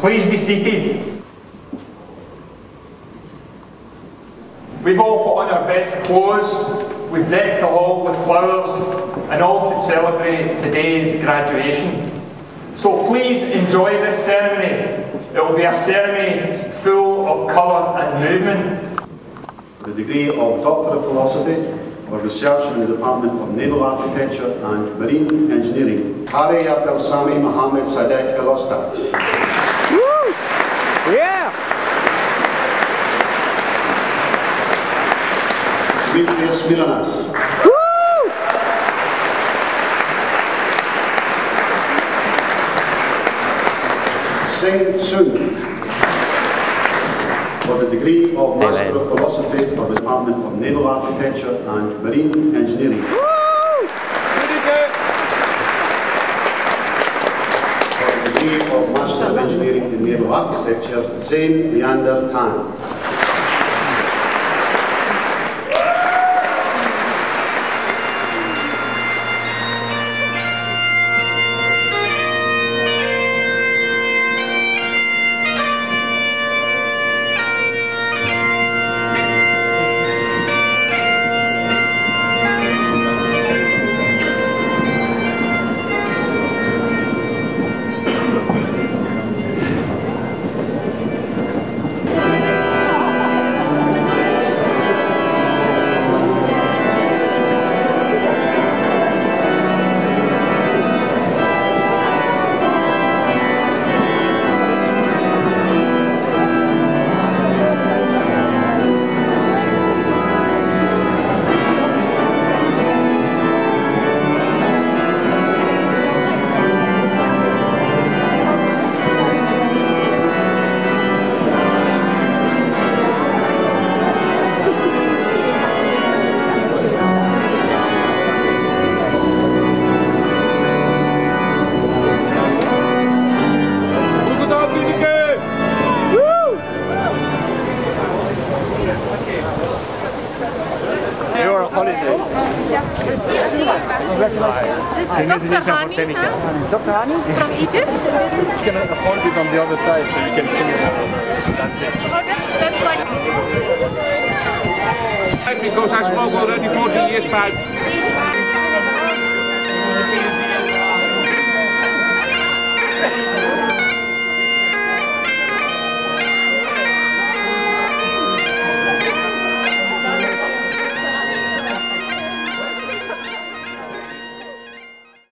Please be seated. We've all put on our best clothes, we've decked the hall with flowers, and all to celebrate today's graduation. So please enjoy this ceremony. It will be a ceremony full of colour and movement. The degree of Doctor of Philosophy or Research in the Department of Naval Architecture and Marine Engineering, Hani Abdel Sami Mohammed Sadek Elosta. Yeah! Dimitrios Milanas. Singh Sun. For the degree of Master of Philosophy for the Department of Naval Architecture and Marine Engineering. For the degree of Master of Engineering in Naval Architecture, Zain Leander Tan. Dr. Hani, huh? Dr. Hani? From Egypt? You can hold it on the other side so you can see uh, it. Oh, because I smoke already 40 years pipe.